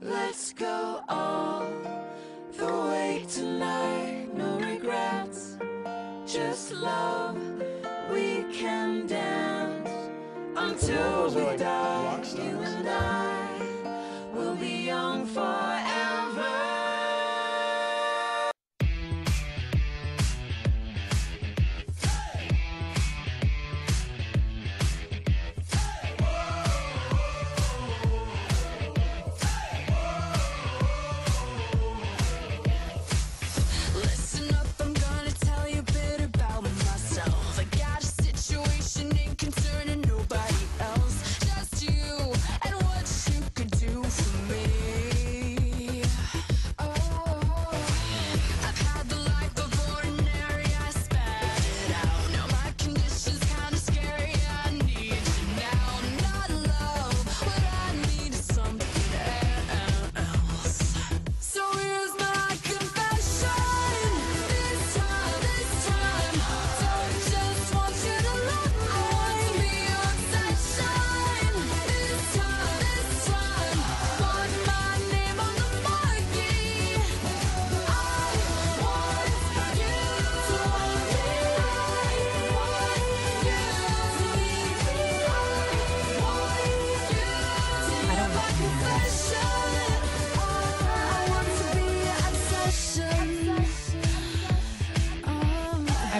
Let's go all the way tonight. No regrets, just love. We can dance until we like die. You and I.